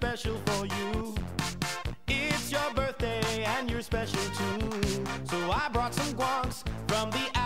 special for you. It's your birthday and you're special too. So I brought some guancs from the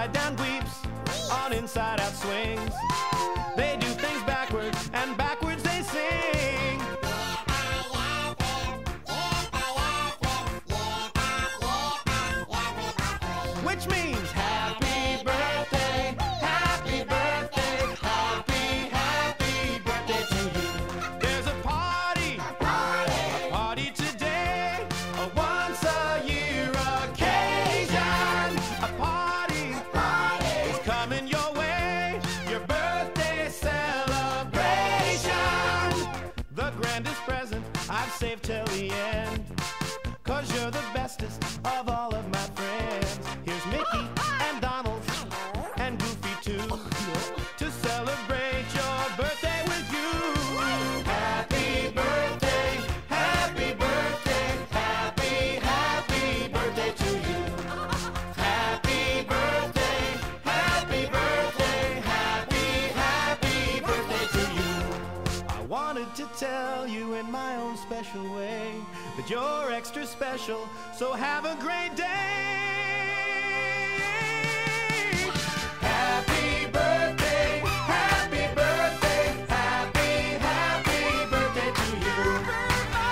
upside down weeps on inside out swings. special way. But you're extra special, so have a great day. Happy birthday, happy birthday, happy, happy birthday to you.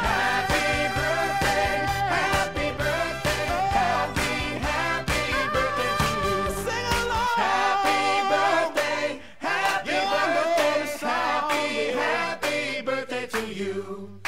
Happy birthday, happy birthday, happy, happy birthday to you. Sing along. Happy birthday, happy birthday, happy, happy birthday to you.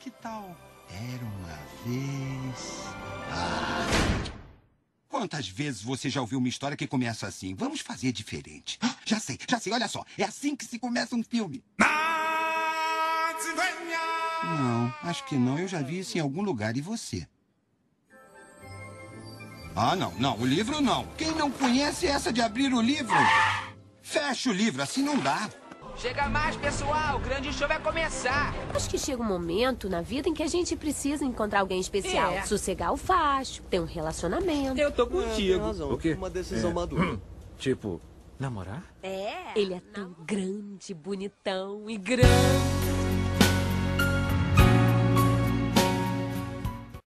Que tal? Era uma vez. Ah! Quantas vezes você já ouviu uma história que começa assim? Vamos fazer diferente. Ah, Já sei, já sei, olha só. É assim que se começa um filme. Não, acho que não. Eu já vi isso em algum lugar. E você? Ah, não, não. O livro não. Quem não conhece essa de abrir o livro? Fecha o livro, assim não dá. Chega mais, pessoal. O grande show vai começar. Acho que chega um momento na vida em que a gente precisa encontrar alguém especial. É. Sossegar o facho, ter um relacionamento. Eu tô Tem contigo. razão. O quê? Uma decisão madura. Tipo, namorar? É. Ele é tão grande, bonitão e grande.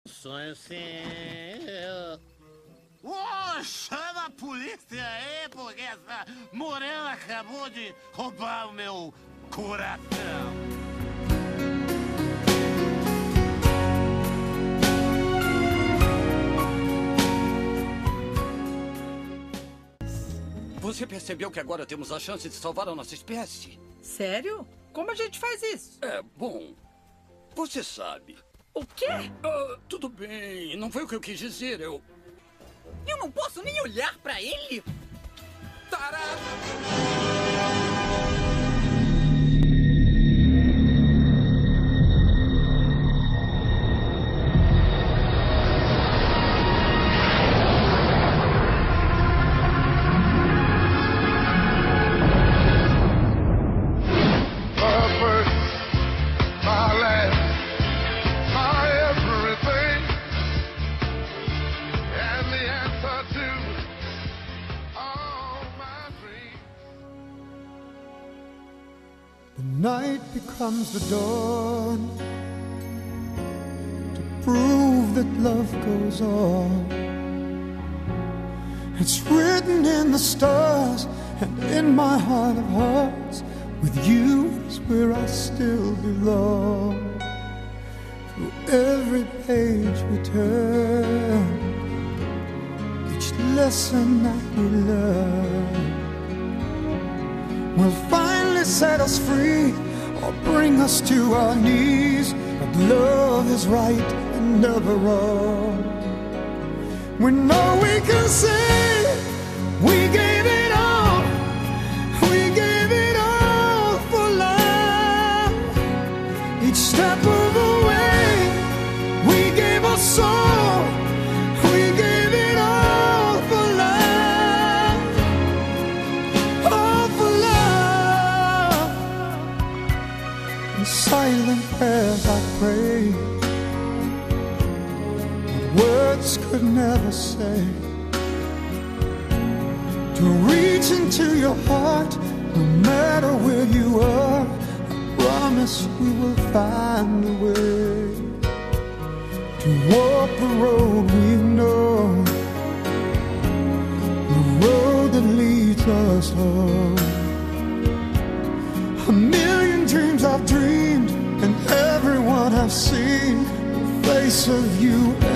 Sonho seu. Ô, chama a polícia aí, porque essa morena acabou de roubar o meu coração. Você percebeu que agora temos a chance de salvar a nossa espécie? Sério? Como a gente faz isso? É, bom. Você sabe. O quê? Ah, tudo bem, não foi o que eu quis dizer. Eu. Eu não posso nem olhar pra ele? purpose, The night becomes the dawn to prove that love goes on. It's written in the stars and in my heart of hearts. With you is where I still belong. Through every page we turn, each lesson that we learn we'll finally set us free or bring us to our knees. But love is right and never wrong. We know we can say we gave it all. We gave it all for love. Each step never say. To reach into your heart, no matter where you are. I promise we will find a way to walk the road we know the road that leads us home. A million dreams I've dreamed, and everyone I've seen, the face of you you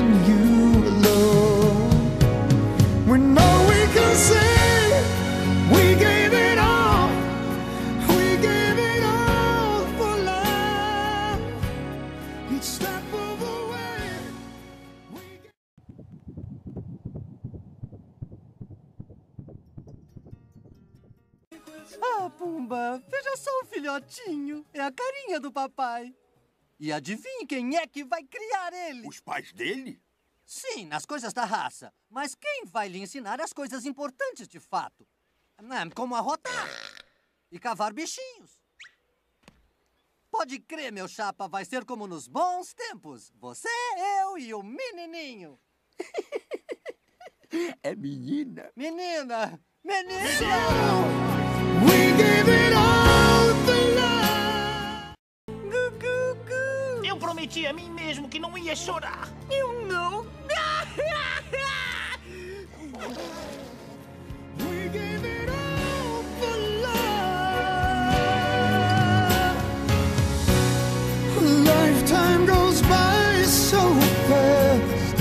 Ah, Pumba, veja só o filhotinho. É a carinha do papai. E adivinhe quem é que vai criar ele? Os pais dele? Sim, nas coisas da raça. Mas quem vai lhe ensinar as coisas importantes de fato? Hum, Como arrotar e cavar bichinhos. Pode crer, meu chapa, vai ser como nos bons tempos. Você, eu e o menininho. É menina? Menina! Menina! We Eu prometi a mim mesmo que não ia chorar. Eu não. We gave it all for love. A lifetime goes by so fast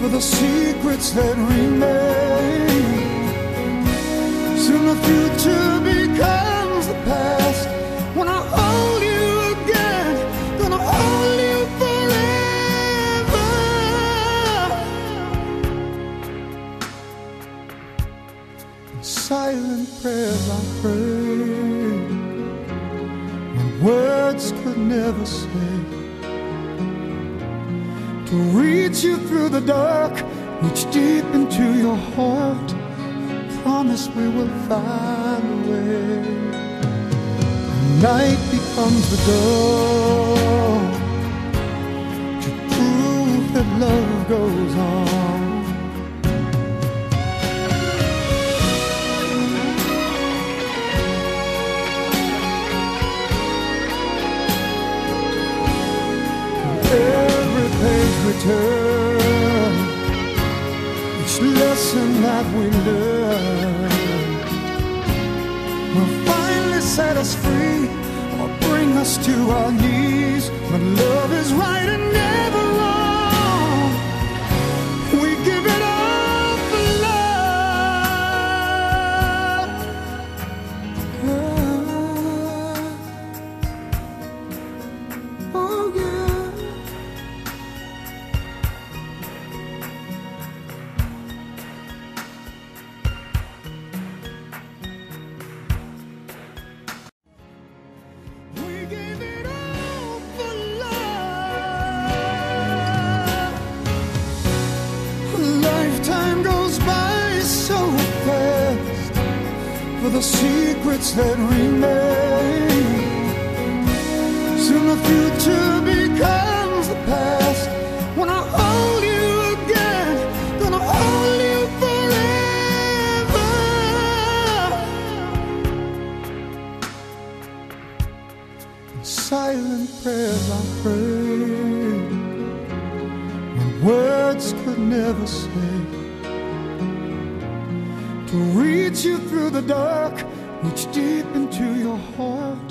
for the secrets that remain. when the future becomes the past. When I hold you again, gonna hold you forever. Silent prayers I pray, my words could never say. To reach you through the dark, reach deep into your heart Promise we will find a way. Night becomes the dawn to prove that love goes on. Every page we turn, each lesson that we learn us free or bring us to our knees. But love is right and never the secrets that remain. Soon the future becomes the past. When I hold you again, gonna hold you forever. silent prayers I pray. when words could never say. To reach you through the dark, reach deep into your heart.